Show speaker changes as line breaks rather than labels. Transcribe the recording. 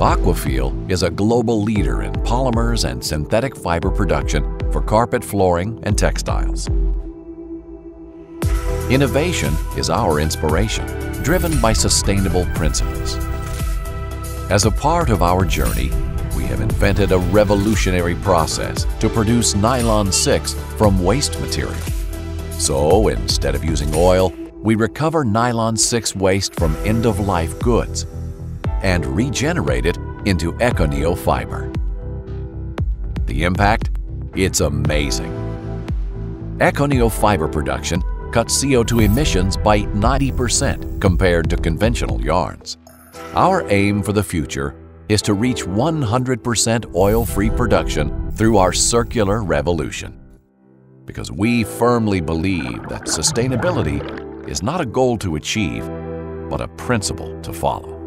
Aquafil is a global leader in polymers and synthetic fiber production for carpet flooring and textiles. Innovation is our inspiration, driven by sustainable principles. As a part of our journey, we have invented a revolutionary process to produce Nylon 6 from waste material. So, instead of using oil, we recover Nylon 6 waste from end-of-life goods and regenerate it into ECONYL fiber. The impact? It's amazing. ECONYL fiber production cuts CO2 emissions by 90% compared to conventional yarns. Our aim for the future is to reach 100% oil-free production through our circular revolution. Because we firmly believe that sustainability is not a goal to achieve, but a principle to follow.